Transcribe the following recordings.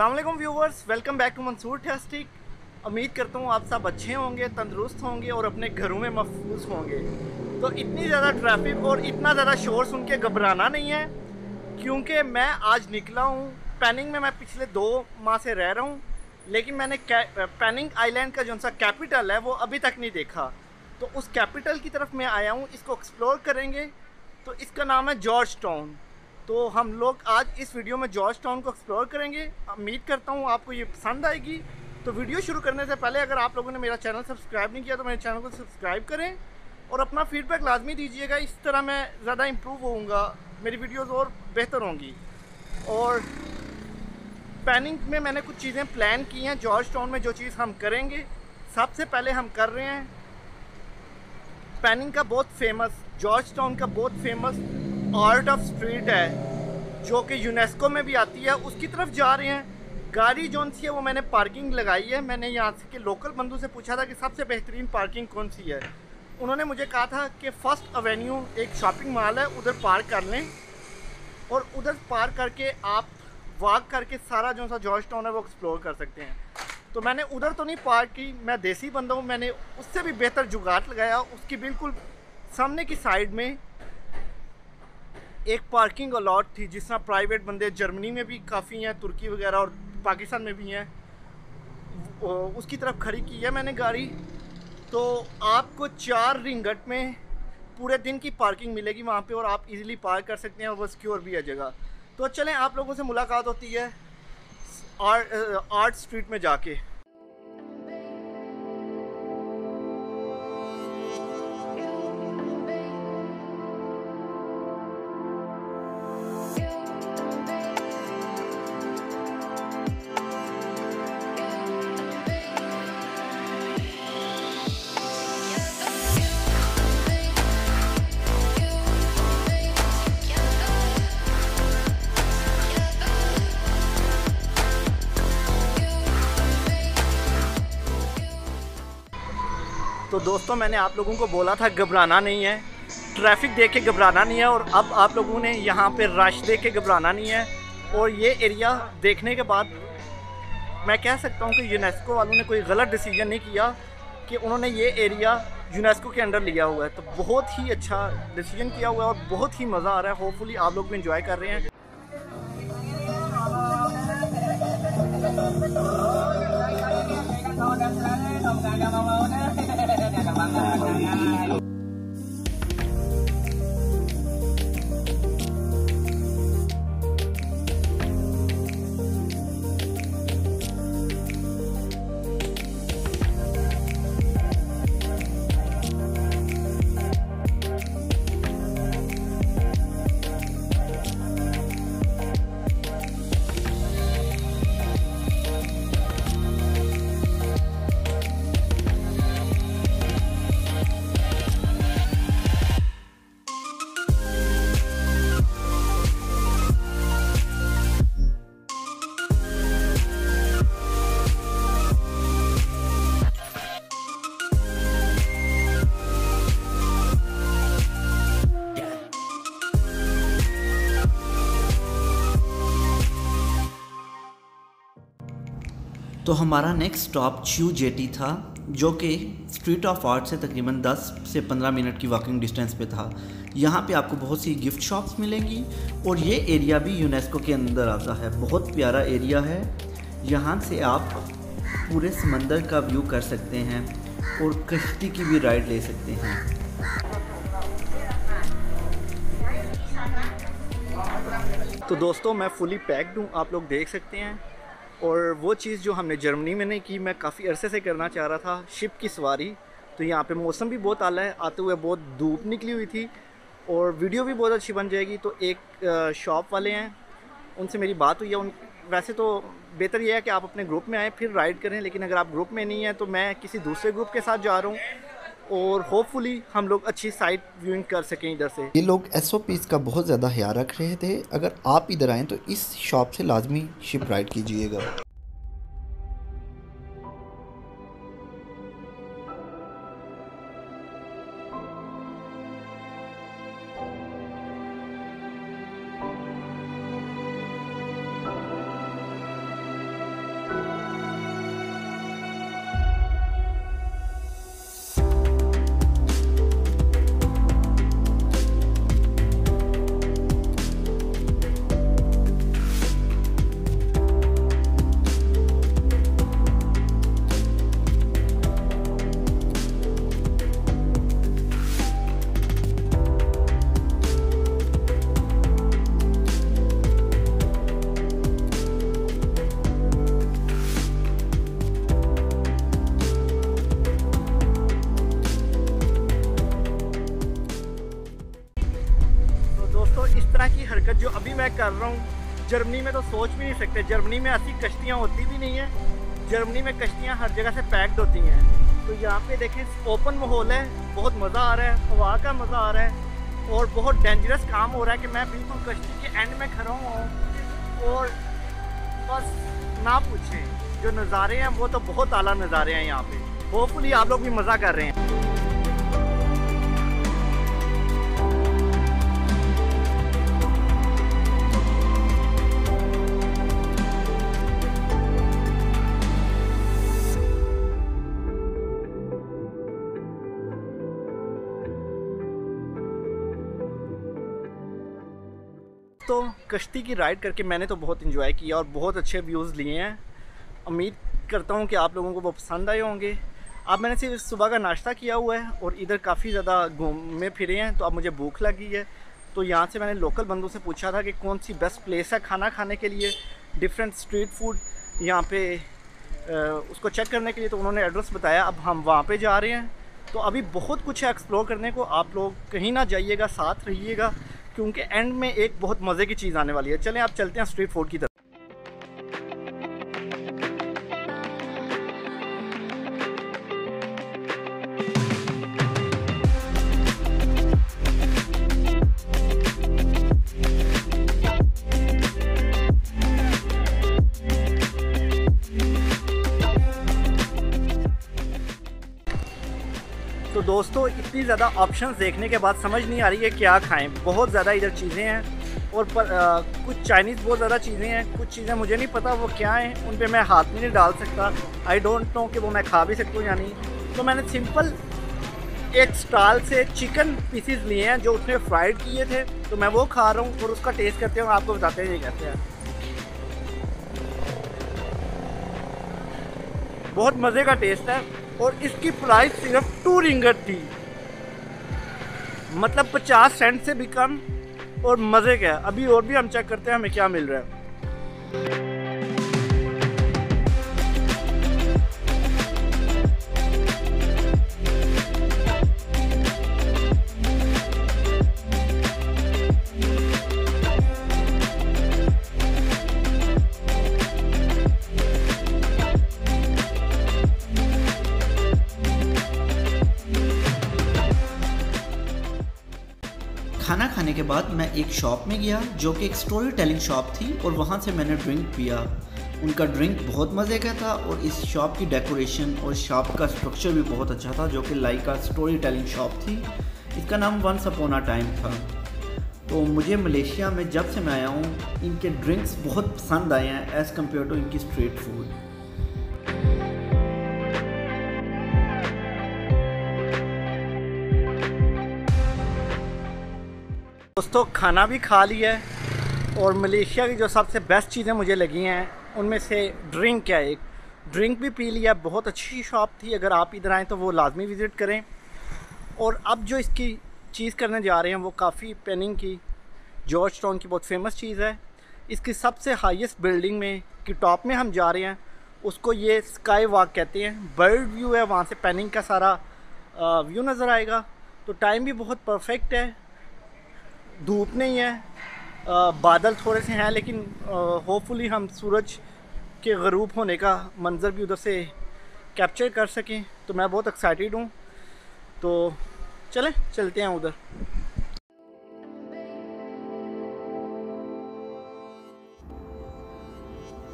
Aslam viewers, welcome back to Mansoor टेस्टिक उम्मीद करता हूँ आप सब अच्छे होंगे, तंदुरुस्त होंगे और अपने घरों में महफूज होंगे। तो इतनी ज़्यादा ट्रैफ़िक और इतना ज़्यादा शोर सुन के घबराना नहीं है, क्योंकि मैं आज निकला हूँ। पैनिंग में मैं पिछले दो माह से रह रहा हूँ, लेकिन मैंने पैनिंग आइलैंड का जो सा कैपिटल है, वो अभी तक नहीं देखा। तो उस कैपिटल की तरफ़ मैं आया हूँ, इसको एक्सप्लोर करेंगे। तो इसका नाम है जॉर्ज टाउन तो हम लोग आज इस वीडियो में जॉर्ज टाउन को एक्सप्लोर करेंगे। उम्मीद करता हूँ आपको ये पसंद आएगी। तो वीडियो शुरू करने से पहले अगर आप लोगों ने मेरा चैनल सब्सक्राइब नहीं किया तो मेरे चैनल को सब्सक्राइब करें और अपना फीडबैक लाजमी दीजिएगा। इस तरह मैं ज़्यादा इम्प्रूव होऊँगा, मेरी वीडियोस और बेहतर होंगी। और पैनिंग में मैंने कुछ चीज़ें प्लान की हैं। जॉर्ज टाउन में जो चीज़ हम करेंगे, सबसे पहले हम कर रहे हैं पैनिंग का बहुत फ़ेमस जॉर्ज टाउन का बहुत फ़ेमस आर्ट ऑफ़ स्ट्रीट है, जो कि यूनेस्को में भी आती है। उसकी तरफ़ जा रहे हैं। गाड़ी जोन सी है, वो मैंने पार्किंग लगाई है। मैंने यहाँ के लोकल बंधु से पूछा था कि सबसे बेहतरीन पार्किंग कौन सी है? उन्होंने मुझे कहा था कि फ़र्स्ट अवेन्यू एक शॉपिंग मॉल है, उधर पार्क कर लें। और उधर पार्क करके आप वॉक करके सारा जो सा जॉर्ज टाउन है, वो एक्सप्लोर कर सकते हैं। तो मैंने उधर तो नहीं पार्क की, मैं देसी बंदा हूँ। मैंने उससे भी बेहतर जुगाड़ लगाया। उसकी बिल्कुल सामने की साइड में एक पार्किंग अलॉट थी, जिस तरह प्राइवेट बंदे जर्मनी में भी काफ़ी हैं तुर्की वगैरह और पाकिस्तान में भी हैं उसकी तरफ़ खड़ी की है मैंने गाड़ी। तो आपको चार रिंगट में पूरे दिन की पार्किंग मिलेगी वहाँ पे और आप इजीली पार्क कर सकते हैं, और वो सिक्योर भी है जगह। तो चलें, आप लोगों से मुलाकात होती है आर्ट स्ट्रीट में जाके। दोस्तों, मैंने आप लोगों को बोला था, घबराना नहीं है। ट्रैफ़िक देख के घबराना नहीं है और अब आप लोगों ने यहाँ पे रश देख के घबराना नहीं है। और ये एरिया देखने के बाद मैं कह सकता हूँ कि यूनेस्को वालों ने कोई गलत डिसीज़न नहीं किया कि उन्होंने ये एरिया यूनेस्को के अंडर लिया हुआ है। तो बहुत ही अच्छा डिसीज़न किया हुआ है और बहुत ही मज़ा आ रहा है। होपफुली आप लोग भी इंजॉय कर रहे हैं। तो हमारा नेक्स्ट स्टॉप च्यू जेटी था, जो कि स्ट्रीट ऑफ़ आर्ट से तकरीबन 10 से 15 मिनट की वॉकिंग डिस्टेंस पे था। यहाँ पे आपको बहुत सी गिफ्ट शॉप्स मिलेंगी और ये एरिया भी यूनेस्को के अंदर आता है। बहुत प्यारा एरिया है। यहाँ से आप पूरे समंदर का व्यू कर सकते हैं और कश्ती की भी राइड ले सकते हैं। तो दोस्तों, मैं फुली पैक्ड हूँ। आप लोग देख सकते हैं। और वो चीज़ जो हमने जर्मनी में नहीं की, मैं काफ़ी अरसे से करना चाह रहा था, शिप की सवारी। तो यहाँ पे मौसम भी बहुत आला है, आते हुए बहुत धूप निकली हुई थी और वीडियो भी बहुत अच्छी बन जाएगी। तो एक शॉप वाले हैं, उनसे मेरी बात हुई है। उन, वैसे तो बेहतर यह है कि आप अपने ग्रुप में आएँ, फिर राइड करें, लेकिन अगर आप ग्रुप में नहीं हैं तो मैं किसी दूसरे ग्रुप के साथ जा रहा हूँ। और होपफुली हम लोग अच्छी साइट व्यूइंग कर सकें इधर से। ये लोग एस का बहुत ज़्यादा ख्याल रख रहे थे। अगर आप इधर आएँ तो इस शॉप से लाजमी शिप राइड कीजिएगा। अभी मैं कर रहा हूँ। जर्मनी में तो सोच भी नहीं सकते। जर्मनी में ऐसी कश्तियाँ होती भी नहीं है। जर्मनी में कश्तियाँ हर जगह से पैक्ड होती हैं। तो यहाँ पे देखें, ओपन माहौल है, बहुत मज़ा आ रहा है, हवा का मज़ा आ रहा है और बहुत डेंजरस काम हो रहा है कि मैं बिल्कुल कश्ती के एंड में खड़ा हूँ। और बस ना पूछें, जो नज़ारे हैं, वो तो बहुत आला नज़ारे हैं यहाँ पे। होपफुली आप लोग भी मज़ा कर रहे हैं। तो कश्ती की राइड करके मैंने तो बहुत इन्जॉय किया और बहुत अच्छे व्यूज़ लिए हैं। उम्मीद करता हूँ कि आप लोगों को वो पसंद आए होंगे। अब मैंने सिर्फ़ सुबह का नाश्ता किया हुआ है और इधर काफ़ी ज़्यादा घूमे फिरे हैं तो अब मुझे भूख लगी है। तो यहाँ से मैंने लोकल बंदों से पूछा था कि कौन सी बेस्ट प्लेस है खाना खाने के लिए डिफरेंट स्ट्रीट फ़ूड यहाँ पे उसको चेक करने के लिए तो उन्होंने एड्रेस बताया। अब हम वहाँ पे जा रहे हैं। तो अभी बहुत कुछ है एक्सप्लोर करने को। आप लोग कहीं ना जाइएगा, साथ रहिएगा। क्योंकि एंड में एक बहुत मज़े की चीज़ आने वाली है। चलें आप चलते हैं स्ट्रीट फ़ूड की तरफ़। तो दोस्तों इतनी ज़्यादा ऑप्शंस देखने के बाद समझ नहीं आ रही है क्या खाएँ। बहुत ज़्यादा इधर चीज़ें हैं और पर, आ, कुछ चाइनीज़ बहुत ज़्यादा चीज़ें हैं। कुछ चीज़ें मुझे नहीं पता वो क्या हैं उन पर मैं हाथ भी नहीं डाल सकता। आई डोंट नो कि वो मैं खा भी सकता हूँ या नहीं। तो मैंने सिंपल एक स्टॉल से चिकन पीसीज लिए हैं जो उसने फ्राइड किए थे। तो मैं वो खा रहा हूँ और उसका टेस्ट करते हैं आपको बताते हैं ये कैसे हैं। बहुत मज़े का टेस्ट है। और इसकी प्राइस सिर्फ़ टू रिंगर थी। मतलब पचास सेंट से भी कम और मज़े का अभी और भी हम चेक करते हैं, हमें क्या मिल रहा है। बाद मैं एक शॉप में गया, जो कि एक स्टोरी टेलिंग शॉप थी, और वहाँ से मैंने ड्रिंक पिया। उनका ड्रिंक बहुत मज़े का था, और इस शॉप की डेकोरेशन और शॉप का स्ट्रक्चर भी बहुत अच्छा था, जो कि लाइक स्टोरी टेलिंग शॉप थी। इसका नाम वन सपोना टाइम था। तो मुझे मलेशिया में जब से मैं आया हूँ, इनके ड्रिंक्स बहुत पसंद आए हैं एज़ कंपेयर टू इनकी स्ट्रीट फ़ूड दोस्तों, खाना भी खा लिया है और मलेशिया की जो सबसे बेस्ट चीज़ें मुझे लगी हैं, उनमें से ड्रिंक है एक। ड्रिंक भी पी लिया, बहुत अच्छी शॉप थी, अगर आप इधर आएँ तो वो लाजमी विज़िट करें। और अब जो इसकी चीज़ करने जा रहे हैं, वो काफ़ी पेनिंग की जॉर्ज टाउन की बहुत फ़ेमस चीज़ है। इसकी सबसे हाईएस्ट बिल्डिंग में, की टॉप में हम जा रहे हैं, उसको ये स्काई वॉक कहते हैं। बर्ड व्यू है, वहाँ से पेनिंग का सारा व्यू नज़र आएगा। तो टाइम भी बहुत परफेक्ट है। धूप नहीं है बादल थोड़े से हैं, लेकिन होपफुली हम सूरज के गरूब होने का मंज़र भी उधर से कैप्चर कर सकें। तो मैं बहुत एक्साइटेड हूँ। तो चलें, चलते हैं उधर।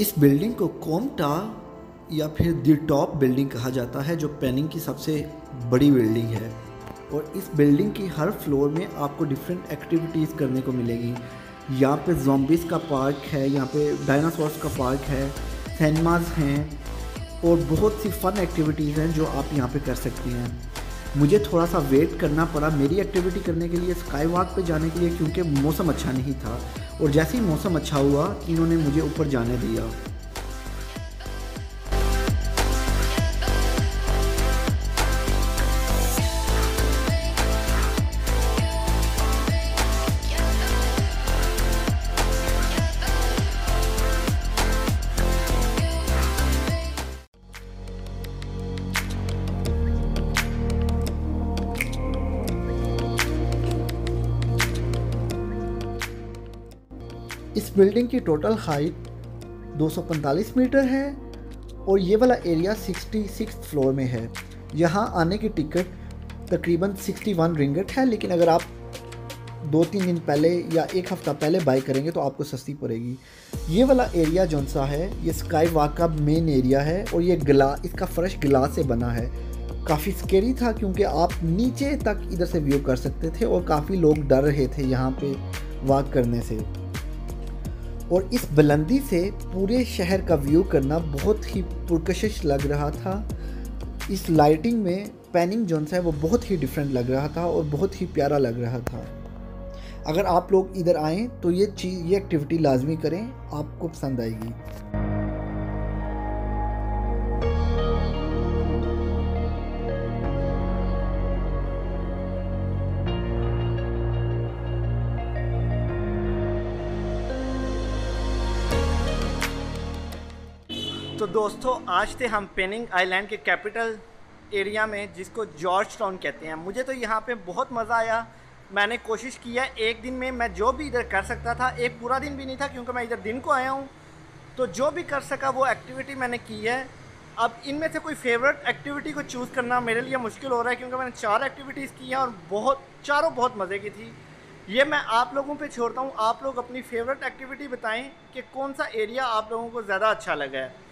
इस बिल्डिंग को कोमटा या फिर द टॉप बिल्डिंग कहा जाता है, जो पेनिंग की सबसे बड़ी बिल्डिंग है। और इस बिल्डिंग की हर फ्लोर में आपको डिफरेंट एक्टिविटीज़ करने को मिलेगी। यहाँ पे जोम्बिस का पार्क है, यहाँ पे डायनासोर्स का पार्क है सिनेमाज हैं और बहुत सी फ़न एक्टिविटीज़ हैं जो आप यहाँ पे कर सकते हैं। मुझे थोड़ा सा वेट करना पड़ा मेरी एक्टिविटी करने के लिए स्काई वॉक पर जाने के लिए, क्योंकि मौसम अच्छा नहीं था। और जैसे ही मौसम अच्छा हुआ, इन्होंने मुझे ऊपर जाने दिया। बिल्डिंग की टोटल हाइट 245 मीटर है और ये वाला एरिया 66 फ्लोर में है। यहाँ आने की टिकट तकरीबन 61 रिंगट है, लेकिन अगर आप दो तीन दिन पहले या एक हफ़्ता पहले बाई करेंगे तो आपको सस्ती पड़ेगी। ये वाला एरिया जौन सा है, ये स्काई वॉक का मेन एरिया है और ये गिला, इसका फ़र्श गिलास से बना है। काफ़ी स्केरी था क्योंकि आप नीचे तक इधर से व्यू कर सकते थे और काफ़ी लोग डर रहे थे यहाँ पे वॉक करने से। और इस बुलंदी से पूरे शहर का व्यू करना बहुत ही पुरकशिश लग रहा था। इस लाइटिंग में पैनिंग जोन है वो बहुत ही डिफरेंट लग रहा था और बहुत ही प्यारा लग रहा था। अगर आप लोग इधर आएँ तो ये चीज़ ये एक्टिविटी लाजमी करें, आपको पसंद आएगी। तो दोस्तों, आज थे हम पेनिंग आइलैंड के कैपिटल एरिया में, जिसको जॉर्ज टाउन कहते हैं। मुझे तो यहाँ पे बहुत मज़ा आया। मैंने कोशिश किया, एक दिन में मैं जो भी इधर कर सकता था, एक पूरा दिन भी नहीं था, क्योंकि मैं इधर दिन को आया हूँ। तो जो भी कर सका, वो एक्टिविटी मैंने की है। अब इनमें से कोई फेवरेट एक्टिविटी को चूज़ करना मेरे लिए मुश्किल हो रहा है, क्योंकि मैंने चार एक्टिविटीज़ की हैं और बहुत, चारों बहुत मज़े की थी। ये मैं आप लोगों पे छोड़ता हूँ। आप लोग अपनी फेवरेट एक्टिविटी बताएँ कि कौन सा एरिया आप लोगों को ज़्यादा अच्छा लगा है।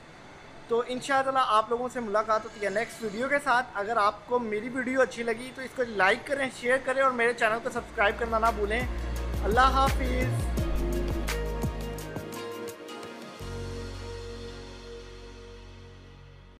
तो इन आप लोगों से मुलाकात होती है नेक्स्ट वीडियो के साथ। अगर आपको मेरी वीडियो अच्छी लगी तो इसको लाइक करें शेयर करें और मेरे चैनल को सब्सक्राइब करना ना भूलें। अल्लाह हाफिज़।